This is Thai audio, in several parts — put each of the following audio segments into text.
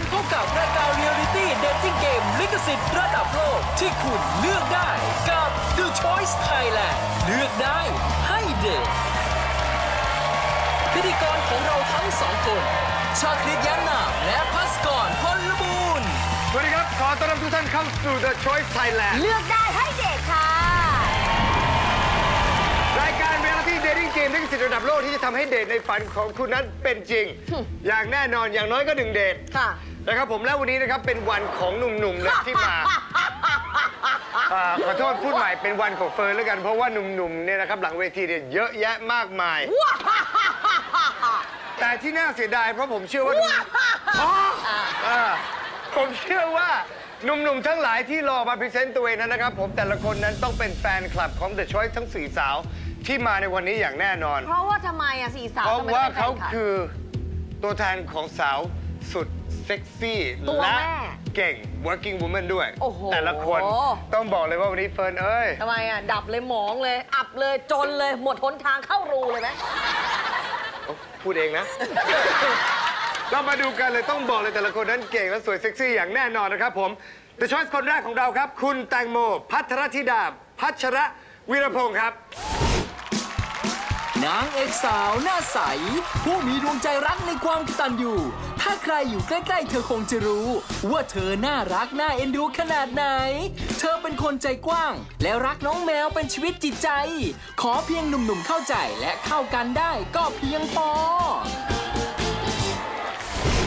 ญพบกับรายการ reality dating game ลิขสิทธิ์ระดับโลก ที่คุณเลือกได้กับ The Choice Thailand เลือกได้ให้เดตพิธีกรของเราทั้งสองคน ชาคริตแย้มนามและพัสกรพลบูรณ์สวัสดีครับ ขอต้อนรับทุกท่านเข้าสู่ The Choice Thailand เลือกได้ การ reality dating game ลิขสิทธิ์ระดับโลกที่จะทำให้เดทในฝันของคุณนั้นเป็นจริง อย่างแน่นอนอย่างน้อยก็หนึ่งเดทค่ะนะครับผมและวันนี้นะครับเป็นวันของหนุ่มๆเลยที่มาอ่าขอโทษพูดใหม่เป็นวันของเฟิร์นแล้วกัน เพราะว่าหนุ่มๆเนี่ยนะครับหลังเวทีเนี่ยเยอะแยะมากมาย แต่ที่น่าเสียดายเพราะผมเชื่อว่าหนุ่มอ๋ออ่าผมเชื่อว่าหนุ่มๆทั้งหลายที่รอมา present ตัวเองนั้นนะครับ ผมแต่ละคนนั้นต้องเป็นแฟนคลับของ The Choice ทั้งสี่สาว ที่มาในวันนี้อย่างแน่นอน เพราะว่าทำไมอะสี่สาวเพราะทำไมว่าต้องป็นเขาแฟนลับคือตัวแทนของสาวสุดเซ็กซี่ตัวและแม่เก่ง working woman ด้วย โอ้โห แต่ละคนต้องบอกเลยว่าวันนี้เฟิร์นเอ้ย ทำไมอะ ดับเลยหมองเลย อับเลยจนเลยหมดหนทางเข้ารูเลยไหม พูดเองนะ เรามาดูกันเลยต้องบอกเลยแต่ละคนนั้นเก่งและสวยเซ็กซี่อย่างแน่นอนนะครับผม The Choice คนแรกของเราครับ คุณแตงโม พัทรธิดา พัชระวีรพงศ์ครับ นางเอกสาวหน้าใส ผู้มีดวงใจรักในความกตัญญูถ้าใครอยู่ใกล้ๆ เธอคงจะรู้ ว่าเธอน่ารักน่าเอ็นดูขนาดไหน เธอเป็นคนใจกว้าง และรักน้องแมวเป็นชีวิตจิตใจ ขอเพียงหนุ่มๆเข้าใจและเข้ากันได้ก็เพียงพอ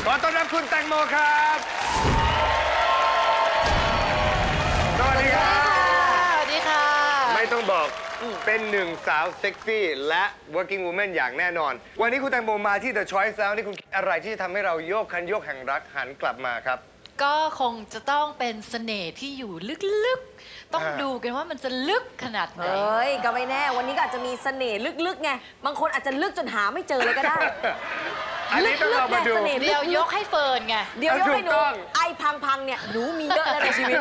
ขอต้อนรับคุณแตงโมครับสวัสดีครับสวัสดีค่ะ ไม่ต้องบอก เป็นหนึ่งสาวเซ็กซี่และ working woman อย่างแน่นอน วันนี้คุณแตงโมมาที่ The Choice แล้วนี่คุณคิดอะไรที่จะทำให้เราโยกคันโยกแห่งรักหันกลับมาครับ ก็คงจะต้องเป็นเสน่ห์ที่อยู่ลึกๆ ต้องอ่า ดูกันว่ามันจะลึกขนาดไหน เอ้ย ก็ไม่แน่ วันนี้ก็อาจจะมีเสน่ห์ลึกๆไง บางคนอาจจะลึกจนหาไม่เจอเลยก็ได้ อันนี้ต้องเรามาดูลึกๆเนี่ยเสน่ห์เดี๋ยวยกให้เฟิร์นไง เดี๋ยวยกให้หนูถูกต้องไอพังๆเนี่ยหนูมีเยอะแล้วในชีวิต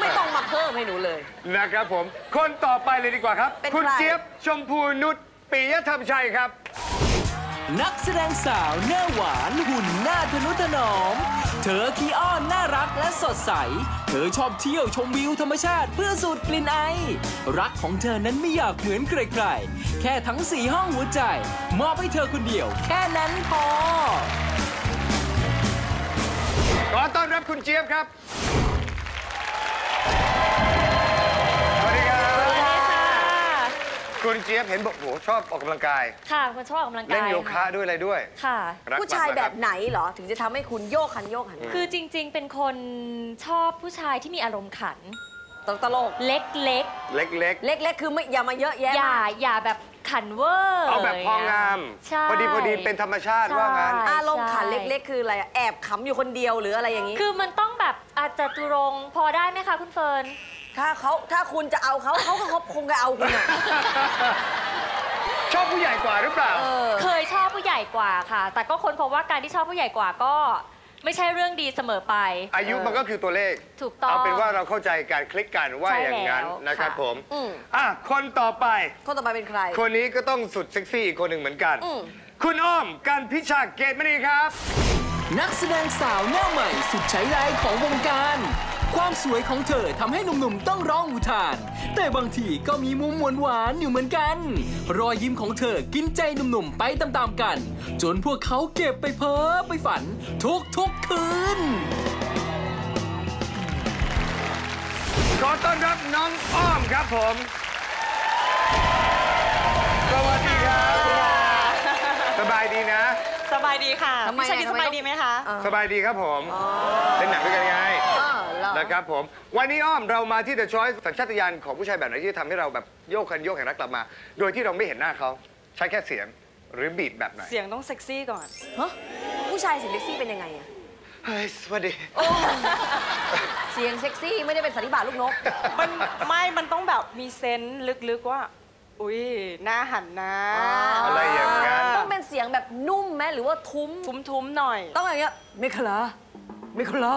ไม่ต้องมาเพิ่มให้หนูเลยนะครับผม คนต่อไปเลยดีกว่าครับเป็นคุณใครเจี๊ยบชมพูนุชปิยธรรมชัยครับ นักแสดงสาวหน้าหวานหุ่นหน้าทะนุถนอม เธอขี้อ้อนน่ารักและสดใส เธอชอบเที่ยวชมวิวธรรมชาติเพื่อสูดกลิ่นไอ รักของเธอนั้นไม่อยากเหมือนใครๆ แค่ทั้งสี่ห้องหัวใจ มอบให้เธอคนเดียว แค่นั้นพอ ขอต้อนรับคุณเจี๊ยบครับ คุณเจี๊ยบเห็นบอกโหชอบออกกำลังกาย ค่ะมันชอบออกกำลังกายเล่นโยคะด้วยอะไรด้วย ค่ะ รักผู้ชายมกๆแบครับไหนเหรอ ถึงจะทำให้คุณโยกคันโยกหันคือจริง ๆ เป็นคนชอบผู้ชายที่มีอารมณ์ขัน ตลกตลกเล็กเล็กเล็กๆ คือไม่อย่ามาเยอะๆแยะอย่ามากอย่าแบบขันเวอร์ๆเอาแบบพองาม ใช่ พอดีพอดีเป็นธรรมชาติว่างั้น ใช่ อารมณ์ขันเล็กๆ คืออะไรอะแอบขำอยู่คนเดียวหรืออะไรอย่างนี้ คือมันต้องแบบอาจจะตุรงค์พอได้ไหมคะคุณเฟิร์น ถ้าเขาถ้าคุณจะเอาเขาเขาก็คงจะเอาคุณอะชอบผู้ใหญ่กว่าหรือเปล่าเออเคยชอบผู้ใหญ่กว่าค่ะ แต่ก็ค้นพบว่าการที่ชอบผู้ใหญ่กว่าก็ไม่ใช่เรื่องดีเสมอไป อายุมันก็คือตัวเลข ถูกต้อง เอาเป็นว่าเราเข้าใจการคลิกกันว่าใช่อย่างนั้นแล้วนะครับค่ะผมอืม อะคนต่อไป คนต่อไปเป็นใคร คนนี้ก็ต้องสุดเซ็กซี่อีกคนหนึ่งเหมือนกัน อืม คุณอ้อมกันพิชาเกตมณีครับ นักแสดงสาวหน้าใหม่สุดใช้ไรของวงการ ความสวยของเธอทำให้หนุ่มๆต้องร้องอุทาน แต่บางทีก็มีมุมหวานๆอยู่เหมือนกัน รอยยิ้มของเธอกินใจหนุ่มๆไปตามๆกัน จนพวกเขาเก็บไปเพ้อไปฝันทุกๆคืนขอต้อนรับน้องอ้อมครับผม สวัสดีครับ สบายดีนะ สบายดีค่ะทำไมพี่ชายดีอะสทำไมบายต้องดีไหมคะเออสบายดีครับผม เล่นหนังด้วยกันไงเออเหรอ นะครับผม วันนี้อ้อมเรามาที่ The Choice สัญชาตญาณของผู้ชายแบบไหนที่จะทำให้เราแบบโยกคันโยกแห่งรักกลับมา โดยที่เราไม่เห็นหน้าเขาใช้แค่เสียงหรือบีดแบบไหน เสียงต้องเซ็กซี่ก่อน ฮะผู้ชายเสียงเซ็กซี่เป็นยังไงอะเฮ้ยสวัสดีเสียงเซ็กซี่ไม่ได้เป็นสันนิบาตลูกนก มันไม่มันต้องแบบมีเซนส์ลึกๆว่า อุ้ยหน้าหันนะอะไรอย่างนั้น ต้องเป็นเสียงแบบนุ่มไหมหรือว่าทุ้ม ทุ้มๆหน่อย ต้องอย่างเงี้ยเมคลา เมคลา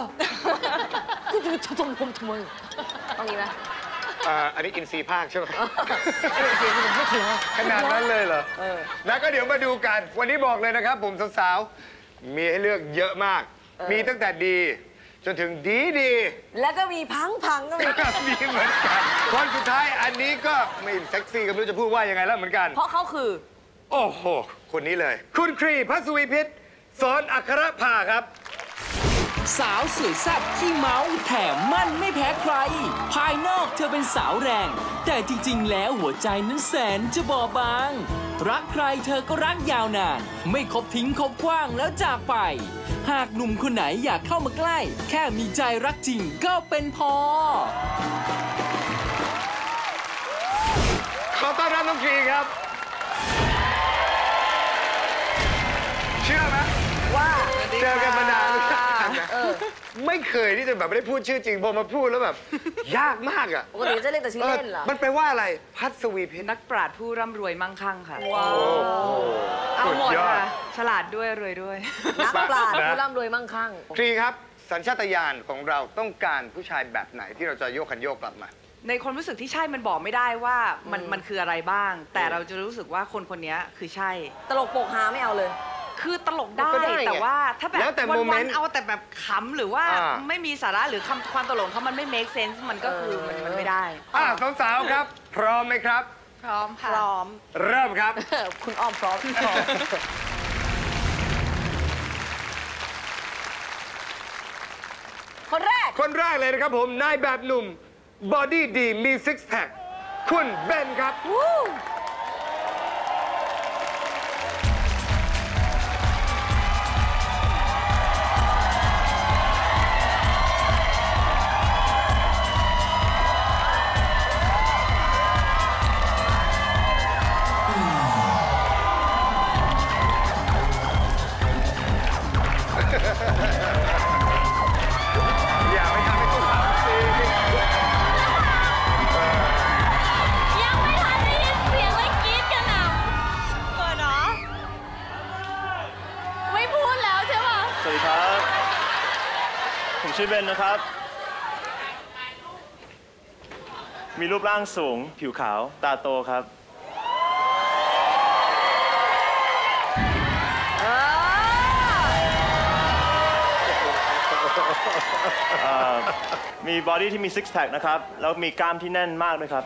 กูจะจะต้องผมทำไมต้องอย่างนี้ไหมอ่าอันนี้อินซีภาคใช่ไหมเสียงมันไม่คลาขนาดนั้นเลยเหรอเออแล้วก็เดี๋ยวมาดูกัน วันนี้บอกเลยนะครับ ผมสาวๆ มีให้เลือกเยอะมาก มีตั้งแต่ดี จนถึงดีดีแล้วก็มีพังพังๆก็มีมีเหมือนกันคนสุดท้ายอันนี้ก็ไม่เซ็กซี่ก็ไม่รู้จะพูดว่ายังไงแล้วเหมือนกัน เพราะเขาคือ โอ้โห คนนี้เลย คุณครีพัสวีพิษสอนอัครภาครับ สาวสวยแซ่บที่เมาส์แถมมั่นไม่แพ้ใคร ภายนอกเธอเป็นสาวแรง แต่จริงๆ แล้วหัวใจนั้นแสนจะบอบบาง รักใครเธอก็รักยาวนาน ไม่คบทิ้งคบคว้างแล้วจากไป หากหนุ่มคนไหนอยากเข้ามาใกล้ แค่มีใจรักจริงก็เป็นพอ ขอต้อนรับน้องครีครับ เชื่อไหมว่าเจอกันมานานรู้จักกันนะ ไม่เคยที่จะแบบไม่ได้พูดชื่อจริงพอมาพูดแล้วแบบ ยากมากอะปกติจะเล่นแต่ชื่อเล่นเหรอ มันแปลว่าอะไรพัสวีพิษ นักปราชญ์ผู้ร่ำรวยมั่งคั่งค่ะ ว้าวเอาหมดสุดยอด ค่ะ ฉลาดด้วยรวยด้วย นักปราชญ์นะผู้ร่ำรวยมั่งคั่งครีครับ สัญชาตญาณของเราต้องการผู้ชายแบบไหนที่เราจะโยกคันโยกกลับมา ในความรู้สึกที่ใช่มันบอกไม่ได้ว่ามันมันคืออะไรบ้าง แต่เราจะรู้สึกว่าคนคนนี้คือใช่ ตลกโปกฮาไม่เอาเลย คือตลกได้ก็ได้ไงแต่ว่าถ้าแบบแล้วแต่วัโมเมวันต์ๆเอาแต่แบบขำหรือว่าอ่า ไม่มีสาระหรือคำความตลกเขามันไม่ make sense มันก็คือมันมันไม่ได้อะสาวๆครับ พร้อมไหมครับ พร้อมพค่ะร้อม เริ่มครับคุณอ้อมพร้อมพร้อมคนแรก คนแรกเลยนะครับผมนายแบบหนุ่มบอดี้ดีมีซิกแพคคุณเบนครับ ชื่อเบนนะครับ มีรูปร่างสูง ผิวขาว ตาโตครับ มีบอดี้ที่มีซิกแพคนะครับ แล้วมีกล้ามที่แน่นมากด้วยครับ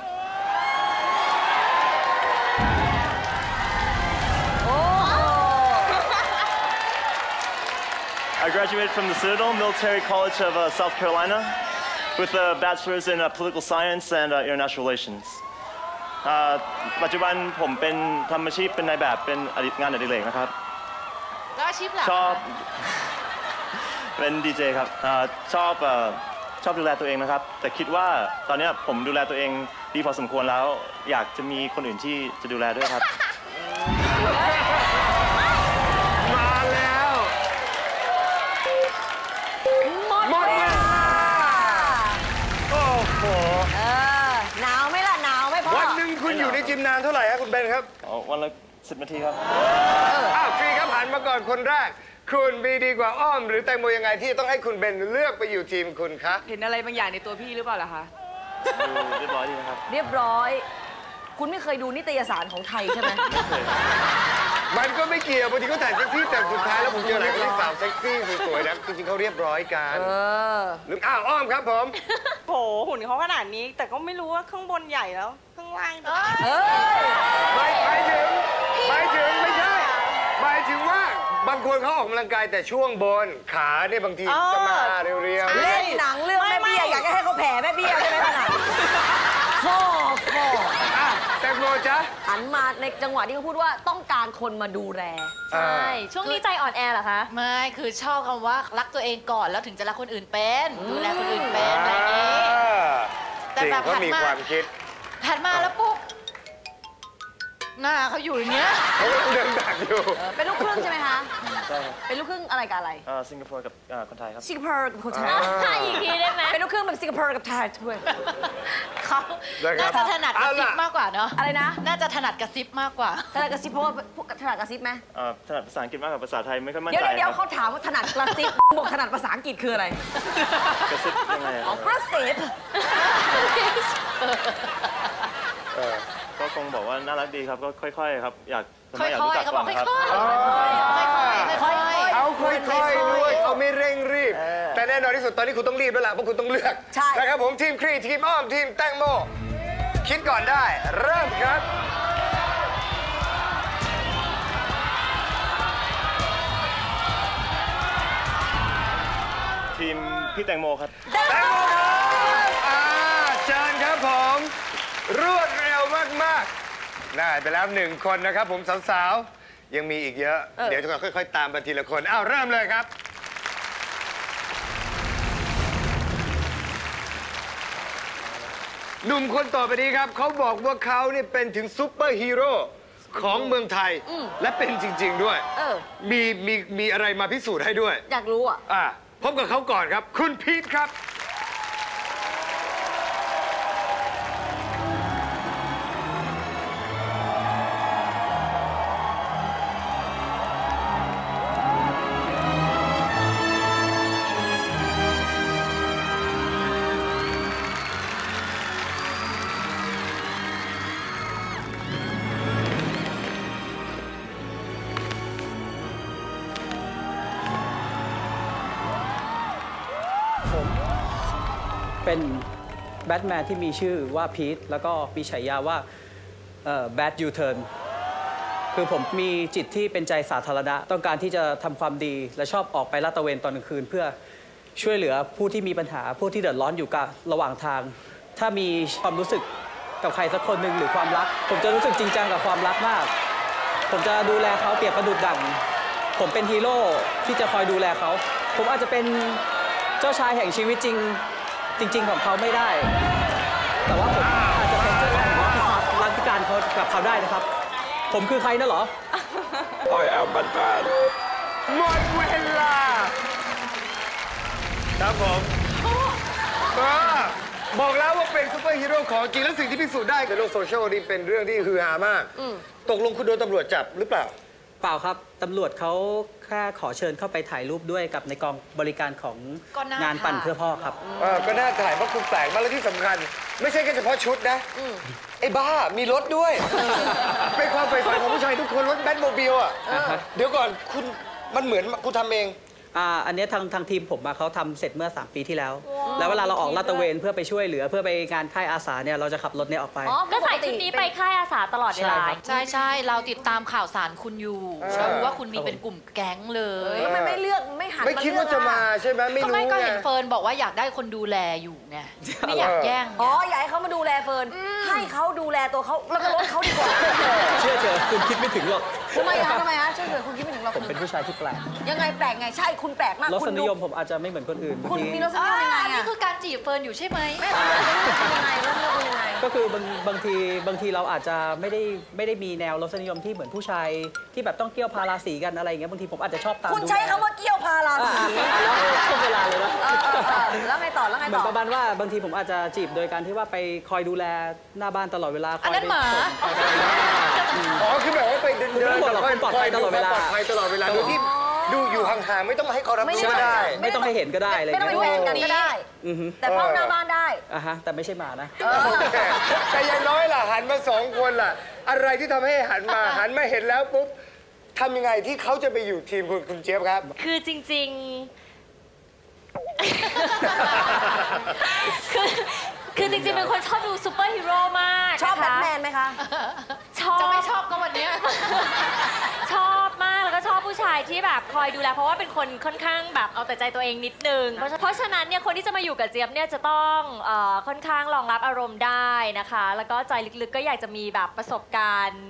I graduated from the Citadel Military College of uh, South Carolina with a bachelor's in uh, political science and uh, international relations. อ่าปัจจุบันผมเป็นทำอาชีพเป็นนายแบบเป็นอดิงานอดิเรกนะครับ แล้วอาชีพหลักชอบ เป็นดีเจครับอาชอบเอ่อชอบดูแลตัวเองนะครับ แต่คิดว่าตอนเนี้ยผมดูแลตัวเองดีพอสมควรแล้ว อยากจะมีคนอื่นที่จะดูแลด้วยครับ จิมนานเท่าไหร่ครับคุณเบนครับอ๋อวันละสิบนาทีครับอ้าวฟรีครับหันมาก่อนคนแรก คุณมีดีกว่าอ้อม หรือแตงโมยังไงที่ต้องให้คุณเบนเลือกไปอยู่ทีมคุณคะเห็นอะไรบางอย่างในตัวพี่หรือเปล่าล่ะคะดูเรียบร้อยดีนะครับ เรียบร้อย คุณไม่เคยดูนิตยสารของไทยใช่ไหมมั นก็ไม่เกี่ยวบางทีเขาถ่ายเซ็กซี่แต่สุดท้ายแล้วผมเจอหลายคนที่สาวเซ็กซี่สวยๆนะจริงๆเขาเรียบร้อยกันเออหรืออ้าวอ้อมครับผมโหหุ่นเขาขนาดนี้แต่ก็ไม่รู้ว่าข้างบนใหญ่แล้ว ข้างล่างจะเอ้ยไม่หมายถึงหมายถึงไม่ใช่หมายถึงว่าบางคนเขาออกกำลังกายแต่ช่วงบนขาเนี่ยบางทีจะมาเรียวเล่นหนังเรื่องแม่เบี้ยอยากจะให้เขาแผ่แม่เบี้ยใช่ไหมขนาดฟอฟอ ๆอะแตงโม จ๊ะ หันมาในจังหวะที่เขาพูดว่าต้องการคนมาดูแล ใช่ ช่วงนี้ใจอ่อนแอเหรอคะ ไม่ คือชอบคำว่ารักตัวเองก่อนแล้วถึงจะรักคนอื่นเป็น ดูแลคนอื่นเป็นอะไรอย่างนี้ แต่จริงแบบเขามีหันมาความคิดถัดมาแล้วปุ๊บหน้าเขาอยู่อย่างเงี้ยเขากำลังเดินแบบอยู่ เป็นลูกครึ่งใช่ไหมคะ ใช่ครับเป็นลูกครึ่งอะไรกับอะไรอ่าสิงคโปร์กับอ่าคนไทยครับ สิงคโปร์กับคนไทยอีกทีได้ไหมเป็นลูกครึ่งแบบสิงคโปร์กับไทยด้วยเขานะครับน่าจะถนัดกระซิบเอาล่ะมากกว่าเนาะอะไรนะน่าจะถนัดกระซิบมากกว่า ถนัดกระซิบเพราะว่าพวกถนัดกระซิบไหมอ่าถนัดภาษาอังกฤษมากกว่าภาษาไทยไม่ค่อยมั่นเดี๋ยวใจเดี๋ยวคเขารับถามว่าถนัดกระซิบ บอกถนัดภาษาอังกฤษคืออะไรกระซิบยังไงอะอ๋อกระซิบก็คงบอกว่าน่ารักดีครับก็ค่อยๆครับอยากส่วนค่มากอยากรู้อยจักๆเขาก่บออนกคค่รับอยๆค่อยๆ ค่อยๆเขาค่อยๆด้วยเขาไม่เร่งแต่แน่นอนที่สุดตอนนี้คุณต้องรีบแล้วล่ะเพราะคุณต้องเลือกใช่ นะครับผมทีมครีทีมอ้อมทีมแตงโมคิดก่อนได้ เริ่มครับ ทีมพี่แตงโมครับ แตงโมครับอ่าเชิญครับผม รวดเร็วมากๆ ได้ไปแล้วหนึ่งคนนะครับผมสาวๆ ยังมีอีกเยอะ เดี๋ยวจะค่อย ๆ ตามไปทีละคนอ้าวเริ่มเลยครับ หนุ่มคนต่อไปนี้ครับ เขาบอกว่าเขาเนี่ยเป็นถึงซูเปอร์ฮีโร่ของเมืองไทย และเป็นจริง ๆ ด้วย เออ มีมีมีอะไรมาพิสูจน์ให้ด้วย อยากรู้อะ อ่าพบกับเขาก่อนครับ คุณพีทครับ เป็นแบทแมนที่มีชื่อว่าพีทแล้วก็มีฉายาว่าแบทยูเทิร์นคือผมมีจิตที่เป็นใจสาธารณะ ต้องการที่จะทำความดีและชอบออกไปลาดตระเวนตอนกลางคืน เพื่อช่วยเหลือผู้ที่มีปัญหาผู้ที่เดือดร้อนอยู่กับระหว่างทาง ถ้ามีความรู้สึกกับใครสักคนหนึ่งหรือความรัก ผมจะรู้สึกจริงจังกับความรักมาก ผมจะดูแลเขาเปรียบประดุจดั่งผมเป็นฮีโร่ที่จะคอยดูแลเขา ผมอาจจะเป็นเจ้าชายแห่งชีวิตจริง จริง ๆ ของเขาไม่ได้ แต่ว่าผมอาจจะเป็นเจ้าชายแห่งรัตติกาลเขากับเขาได้นะครับ ผมคือใครนะเหรอหมดเวลา ครับผมก็บอกแล้วว่าเป็นซูเปอร์ฮีโร่ของจริงและสิ่งที่พิสูจน์ได้ในโลกโซเชียลนี่เป็นเรื่องที่ฮือฮามาก ตกลงคุณโดนตำรวจจับหรือเปล่า เปล่าครับตำรวจเขาแค่ขอเชิญเข้าไปถ่ายรูปด้วยกับในกองบริการของก็น่า งานปั่นค่ะเพื่อพ่อครับ เออก็น่าถ่ายเพราะคุณแปลกมากและที่สำคัญ ไม่ใช่แค่เฉพาะชุดนะไอ้บ้ามีรถด้วย เป็นความใฝ่ฝันของผู้ชายทุกคนรถแบทโมบิลอะอ่าฮะเดี๋ยวก่อนคุณมันเหมือนคุณทำเอง อ่าอันเนี้ยทางทางทีมผมมาเขาทำเสร็จเมื่อ 3 ปีที่แล้ว แล้วเวลาเราออกลาดตระเวนเพื่อไปช่วยเหลือเพื่อไปงานค่ายอาสาเนี่ยเราจะขับรถเนี้ยออกไป อ๋อก็ใส่ชุดนี้ไปค่ายอาสาตลอดเวลา ใช่ครับ ใช่ใช่เราติดตามข่าวสารคุณอยู่เออเรารู้ว่าคุณมีเป็นกลุ่มแก๊งเลย ทำไมไม่เลือกไม่หันไม่มาคิดเลือว่ากจะมาอะใช่ไหมไม่ก็รู้ไม่ก็ไง เห็นเฟิร์นบอกว่าอยากได้คนดูแลอยู่ไงไม่อยากแย่งไง อ๋ออยากให้เขามาดูแลเฟิร์นให้เขาดูแลตัวเขาแล้วก็ลดเขาดีกว่าเชื่อเถอะคุณคิดไม่ถึงหรอกทำไมฮะทำไมฮะช่วยเหลือคุณคิดไม่ถึงเราผมเป็นผู้ชายที่แปลก ยังไงแปลกไงใช่คุณแปลกมากรคุสณนิดูยมผมอาจจะไม่เหมือนคนอื่นคุณบางทีมีรสนิยมยังไงอันนี้อะคือการจีบเฟิร์นอยู่ใช่ไหม ไม่เอาเป็นยังไงรสนิยมเป็นยังไง ก็คือบางบางทีบางทีเราอาจจะไม่ได้ไม่ได้มีแนวรสนิยมที่เหมือนผู้ชายที่แบบต้องเกี่ยวพาราสีกันอะไรอย่างเงี้ยบางทีผมอาจจะชอบตามคุณดูใช้คำว่าเกี่ยวพาราอ่าสีอ่าแล้วช่วงเวลาเลยนะ เออเออเออแล้วไงต่อแล้วไงเหมือต่นอประมาณว่าบางทีผมอาจจะจีบโดยการที่ว่าไปคอยดูแลหน้าบ้านตลอดเวลาคอยอันนั้นไปหมา ส่งคอยไปอะไรอย่างเงี้ย อ๋อคือแบบว่าไปเดินคุณเดิไม่นต้องบอกหรอกคอยคุณปลอดภัยคตลอดเวลาปลอดภัยตลอดเวลาโดยที่ ดูอยู่ห่างๆไม่ต้องมาให้เขารับไม่รู้ใช่ก็ได้ ไม่ต้องให้เห็นก็ได้อะไรอไม่ย่างต้องเงี้เป็นยแฟนกันก็ได้ อือฮึแต่เฝ้าหน้าบ้านได้ อะฮะแต่ไม่ใช่หมานะโอเคแต่อยังน้อยล่ะหันมาสองคนล่ะ อะไรที่ทำให้หันมาหันมาเห็นแล้วปุ๊บทำยังไงที่เขาจะไปอยู่ทีมคุณคุณเจี๊ยบครับ คือจริงๆ คือคือจริงๆ เป็นคนชอบดูซูเปอร์ฮีโร่มากชอบแบะทคะแมนไหมคะ ชอบจะไม่ชอบก็วันเนี้ยายที่แบบคอยดูแลเพราะว่าเป็นคนค่อนข้างแบบเอาแต่ใจตัวเองนิดนึง เพราะฉะเพราะฉะนั้นเนี่ยคนที่จะมาอยู่กับเจี๊ยบเนี่ยจะต้องเอ่อค่อนข้างรองรับอารมณ์ได้นะคะ แล้วก็ใจลึกๆก็อยากจะมีแบบประสบการณ์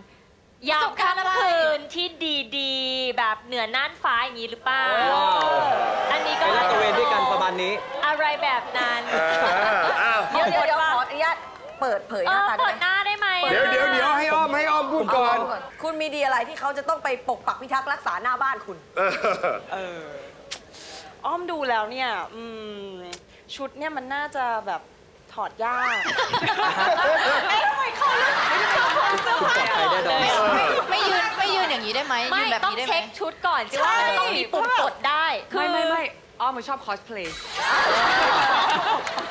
ยามค่ำคืนที่ดีๆ แบบเหนือน่านฟ้าอย่างนี้หรือเปล่าว้าวอันนี้ไปก็ลาดตระเวนด้วยกันประมาณนี้ อะไรแบบนั้นอ้าวเดี๋ยวเดี๋ยวเดี๋ยวขออนุญาตเปิดเผยเอหน้าอตาเปิได้ดไหมหน้าได้ไหม เดี๋ยวเดี๋ยวเดี๋ยวให้อ้อมให้อ้อมพูดก่อนเอาก่อน คุณมีดีอะไรที่เขาจะต้องไปปกปักพิทักษ์รักษาหน้าบ้านคุณ เออ อ้อมดูแล้วเนี่ยอืมชุดเนี่ยมันน่าจะแบบถอดยากเอ๊ะทำไมเขาเลือกไม่ได้เป็นคนเสื้อผ้าใครได้ดอกไม่ไม่ยืนไม่ยืนอย่างนี้ได้ไหมไม่ยืนแบบต้องนี้ได้ไหมเช็คชุดก่อนสิว่ามันจะต้องมีปุ่มกดได้ไม่ไม่ไม่อ้อมมันชอบคอสเพลย์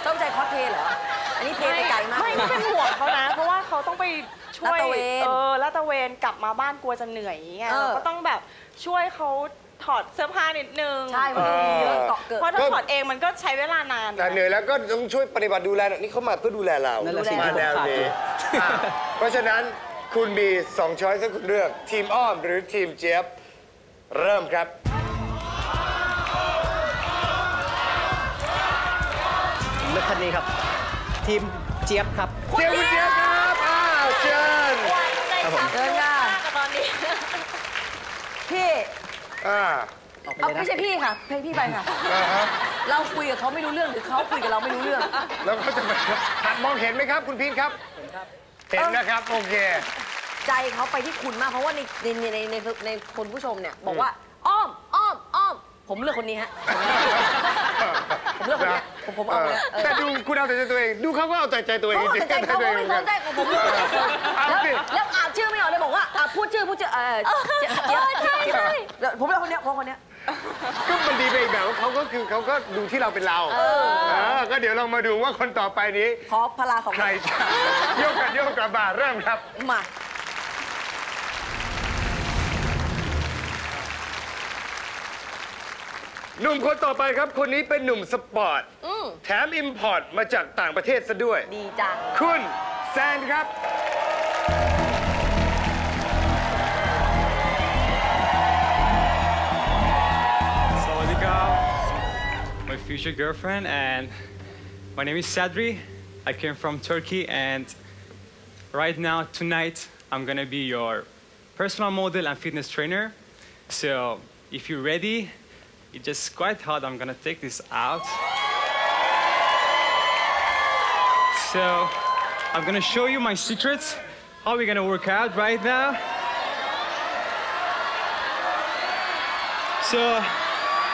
ต้องใจคอสเพลย์เหรอ อันนี้เพลย์ไปไกลมาก ไม่ไม่เป็นห่วงเขานะ เพราะว่าเขาต้องไปช่วยลาดตระเวน เออลาดตระเวนกลับมาบ้านกลัวจะเหนื่อยอย่างเงี้ยเออ เราก็ต้องแบบช่วยเขาถอดเสื้อผ้านิดนึงใช่มันดูมีเยอะเกาะเกิด เพราะถ้าถอดเองมันก็ใช้เวลานานแต่เหนื่อยแล้วก็ต้องช่วยปฏิบัติดูแลหน่อยนี่เขามาเพื่อดูแลเรานั่นแหละสิ่งมาที่ผมแนวขาดนี้อยู่อะเพราะฉะนั้นคุณมีสองช้อยให้คุณเลือกทีมอ้อมหรือทีมเจี๊ยบเริ่มครับ เลือกคันนี้ครับ ทีมเจี๊ยบครับเจี๊ยบคุณเจี๊ยบครับอ้าวเชิญใจช้ำเดินหน้ามากกับตอนนี้ พี่อ่าออกไปเอาเลยไม่นะใช่พี่ค่ะ เพลงพี่ไปค่ะ อ่าฮะเราคุยกับเขาไม่รู้เรื่องหรือเขาคุยกับเราไม่รู้เรื่อง แล้วก็จะไปหัดมองเห็นไหมครับ คุณพีทครับ เห็นนะครับ โอเค ใจเขาไปที่คุณมากเพราะว่าในในในในในในคนผู้ชมเนี่ยบอกว่า อ้อมอ้อมอ้อมผมเลือกคนนี้ฮะ ผมเลือกคนเนี้ย ผมผมเอาคนเนี้ยเออแต่ดูคุณเอาแต่ใจตัวเอง ดูเขาก็เอาแต่ใจตัวเองเขาจริงใจๆเขาตัวเองไม่เหมือนสกันนใจผมเลือกคนเนี้ยเอาแล้วสิแล้วอ่านชื่อไม่ออกเลยบอกว่าอะพูดชื่อพูดชื่อเออเจี๊ยบเจี๊ยบเจี๊ยบเจี๊ยบแล้วผมเลือกคนเนี้ยเพราะคนเนี้ยก็มันดีไปอีกแบบว่าเขาก็คือเขาก็ดูที่เราเป็นเราเออเออก็เดี๋ยวเรามาดูว่าคนต่อไปนี้ขอพลาของใครจะโยกกันโยกกลับมาเริ่มครับมา หนุ่มคนต่อไปครับ คนนี้เป็นหนุ่มสปอร์ต อืมแถม import มาจากต่างประเทศซะด้วย ดีจัง คุณแซนครับ สวัสดีค่ะ my future girlfriend, and my name is Sadri. I came from Turkey, and right now, tonight, I'm gonna be your personal model and fitness trainer. So, if you're ready, it's just quite hot. I'm gonna take this out. So, I'm gonna show you my secrets, how we're gonna work out right now. So,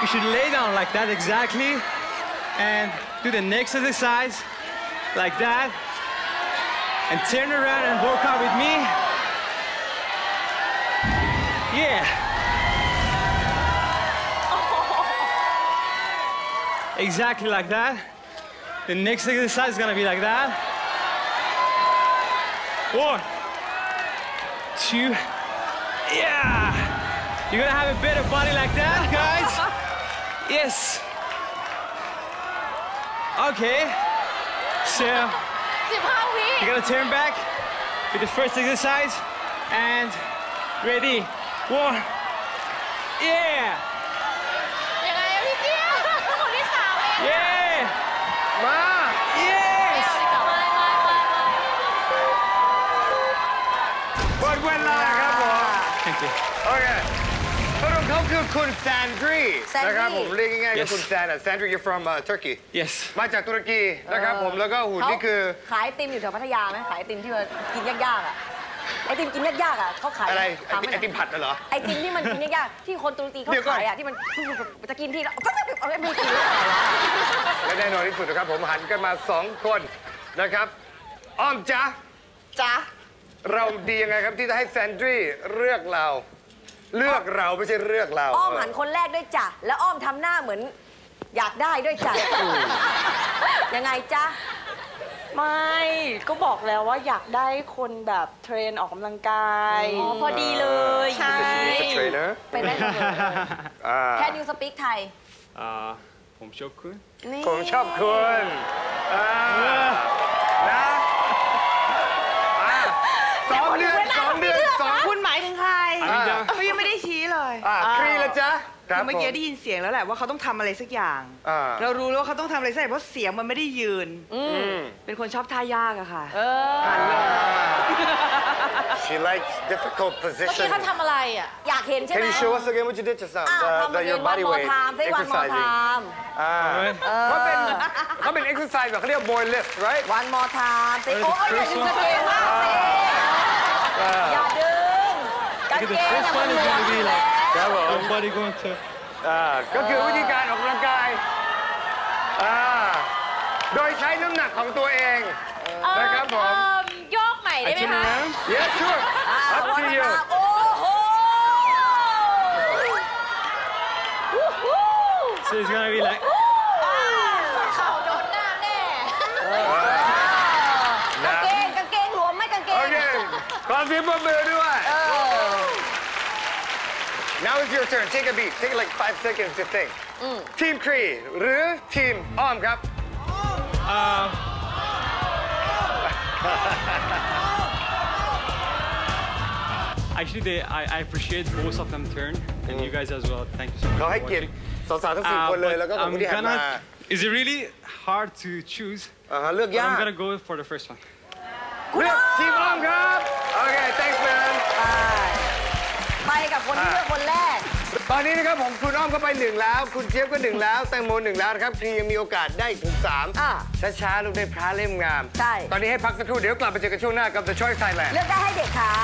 you should lay down like that exactly and do the next exercise like that and turn around and work out with me. Yeah. Exactly like that. The next exercise is gonna be like that. One, two, yeah. You're gonna have a better body like that, guys. Yes. Okay. So you're gonna turn back with the first exercise and ready. One. Yeah. คือคุณแซนดรีแซนดรีนะครับผมเรียกง่ายๆก็ Yes คุณแซนอะแซนดรี you're from uh, Turkey Yes. มาจากตุรกีนะครับผมแล้วก็หุ่นนี่คือขายไอติมอยู่แถวพัทยาไหมขายไอติมที่มันกินยากๆอะไอติมกินยากๆอะเขาขายอะไรไอถามติมหไอน่อยติมผัดน่ะเหรอไอติมที่มันกินยากๆที่คนตุรกีเขาเดี๋ยวก่อนขายอะที่มันจะกินที่แล้วก็จะเอาไอ้ไม่กินแล้วอะไรวะและแน่นอนที่สุดนะครับผมหันกันมาสองคนนะครับอ้อมจ๊ะจ๊ะเราดียังไงครับที่จะให้แซนดรีเลือกเรา เลือกเราไม่ใช่เลือกเราอ้อมหันคนแรกด้วยจ้ะแล้วอ้อมทำหน้าเหมือน อยากได้ด้วยจ้ะยังไงจ๊ะไม่ก็บอกแล้วว่าอยากได้คนแบบเทรนออกกำลังกายอ๋อพอดีเลยใช่เทรนเนอร์เป็นได้หมดเลยอ่า Can you speak Thai Uh, Home Shokun. นี่ผมชอบคุณอ่านะอ่าสองเดือนสองเดือนสอง คุณหมายถึงใคร อ่า เขายังไม่ได้ชี้เลย อ่าครีละจ๊ะ คคืรับอเมื่อกี้ผได้ยินเสียงแล้วแหละว่าเขาต้องทำอะไรสักอย่าง อ่าเรารู้แล้วว่าเขาต้องทำอะไรสักอย่างเพราะเสียงมันไม่ได้ยืน อืม เป็นคนชอบท่ายากอะค่ะ เออ She likes difficult เมื่อ positions กี้เขาทำอะไรอะ อยากเห็นใช่ไห Can ม you show us again what you did just now อะ the, ทำ the มาเอง your วัน body มอ weight ทาม say one more exercising time อ่าเขาเป็นเขาเป็น exercise แบบเขาเรียก boy lift right one more time say โอ้ยอย่าดึงกางเกงมากสิอ่าอย่าดึงกาง Okay, เก the ง first เนี่ยมัน one หล is วม gonna อ be ยู่แล้ว like ครับผม your body going to อ่าก็คือวิธีการออกกำลังกายอ่าโดยใช้น้ำหนักของตัวเอง เอ่อนะครับผม เอิ่มโยกใหม่ได้ไหม turn คะ around. yes sure อ่า up วัน to มา you โอ้โห So it's gonna be like เข่าโดนหน้าแน่กางเกงกางเกงหลวมไหมกางเกโองเคขอเสียงปรบมือด้วย เออ now it's your turn take a beat take like five seconds to think อืม ทีมครีหรือทีมอ้อมครับ Uh, actually, they, I, I appreciate both of them turn, and you guys as well. Thank you so much เขา for ให้เกียรติ watching. สาวๆทั้งสี่ Uh, คนเลย but แล้วก็ขอบ I'm คุณที่หันมา gonna, is it really hard to choose? อ่าฮะเลือก But ยาก I'm gonna go for the first one. เลือกทีมอ้อมครับ โอเค thanks man ไปไปกับ คนที่เลือกคนแรก ตอนนี้นะครับผมคุณอ้อมก็ไปหนึ่งแล้ว คุณเจี๊ยบก็หนึ่งแล้วแตงโมหนึ่งแล้วนะครับครียังมีโอกาสได้ถึงสามอ่าช้าๆลูกได้พระเล่มงาม ใช่ ตอนนี้ให้พักสักครู่เดี๋ยวกลับมาเจอกันช่วงหน้ากับ The Choice Thailand เลือกได้ให้เด็กค่ะ